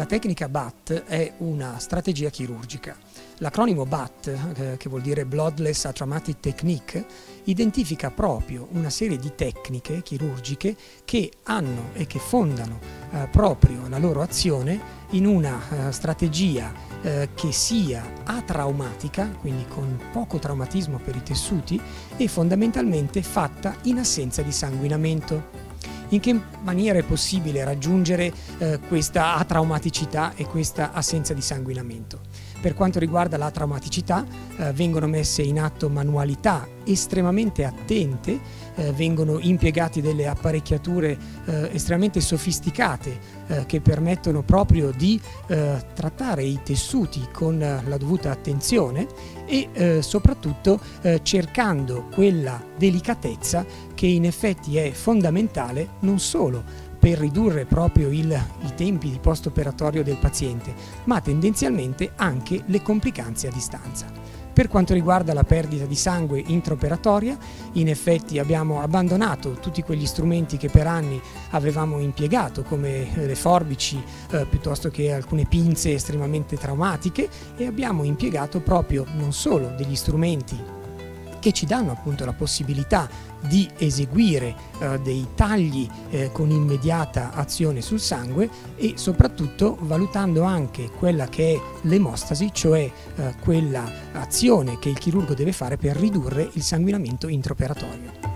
La tecnica BAT è una strategia chirurgica. L'acronimo BAT, eh, che vuol dire Bloodless Atraumatic Technique, identifica proprio una serie di tecniche chirurgiche che hanno e che fondano eh, proprio la loro azione in una eh, strategia che sia atraumatica, quindi con poco traumatismo per i tessuti, e fondamentalmente fatta in assenza di sanguinamento. In che maniera è possibile raggiungere eh, questa atraumaticità e questa assenza di sanguinamento? Per quanto riguarda la traumaticità eh, vengono messe in atto manualità estremamente attente, eh, vengono impiegate delle apparecchiature eh, estremamente sofisticate eh, che permettono proprio di eh, trattare i tessuti con la dovuta attenzione e eh, soprattutto cercando quella delicatezza che in effetti è fondamentale non solo per ridurre proprio il, i tempi di post-operatorio del paziente, ma tendenzialmente anche le complicanze a distanza. Per quanto riguarda la perdita di sangue intraoperatoria, in effetti abbiamo abbandonato tutti quegli strumenti che per anni avevamo impiegato, come le forbici eh, piuttosto che alcune pinze estremamente traumatiche, e abbiamo impiegato proprio non solo degli strumenti che ci danno appunto la possibilità di eseguire eh, dei tagli eh, con immediata azione sul sangue e soprattutto valutando anche quella che è l'emostasi, cioè eh, quella azione che il chirurgo deve fare per ridurre il sanguinamento intraoperatorio.